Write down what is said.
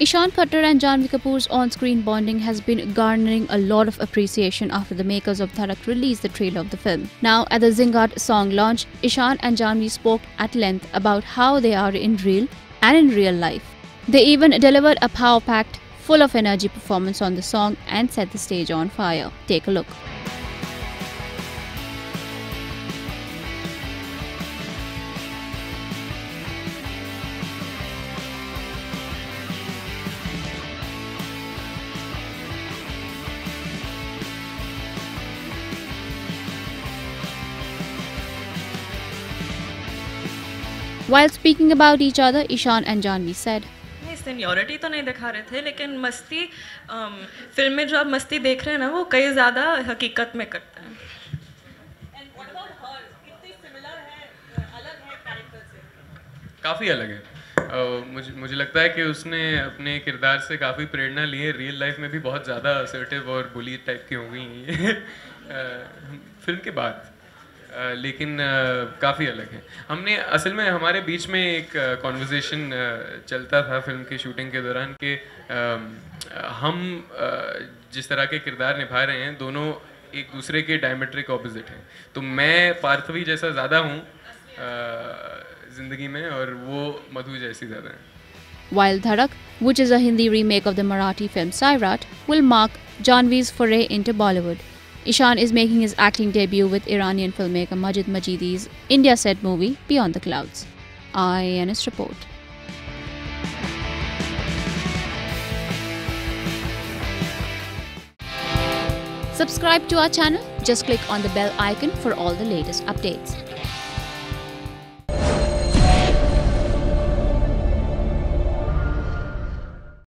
Ishan Khattar and Janhvi Kapoor's on-screen bonding has been garnering a lot of appreciation after the makers of Dhadak released the trailer of the film. Now, at the Zingat song launch, Ishan and Janhvi spoke at length about how they are in real and in real life. They even delivered a power-packed, full of energy performance on the song and set the stage on fire. Take a look. While speaking about each other, Ishan and Janhvi said, seniority तो नहीं दिखा रहे थे लेकिन मस्ती film में जो आप मस्ती देख रहे हैं ना वो कई ज़्यादा हकीकत में करते हैं। काफ़ी अलग है। uh, मुझे मुझे लगता है कि उसने अपने किरदार से काफ़ी प्रेरणा ली है। रियल लाइफ में भी बहुत ज़्यादा असर्टिव और बुली टाइप की हो गई हैं फ़िल्म के बाद। लेकिन काफ़ी अलग है हमने असल में हमारे बीच में एक कॉन्वर्जेसन चलता था फ़िल्म की शूटिंग के दौरान कि हम जिस तरह के किरदार निभा रहे हैं दोनों एक दूसरे के डायमेट्रिक ऑपोजिट हैं तो मैं पार्थवी जैसा ज़्यादा हूँ ज़िंदगी में और वो मधु जैसी ज़्यादा है While Dhadak, which is a Hindi remake of the Marathi film Sairat, will mark Janhvi's foray into Bollywood. Ishan is making his acting debut with Iranian filmmaker Majid Majidi's India set movie Beyond the Clouds. IANS report. Subscribe to our channel. Just click on the bell icon for all the latest updates.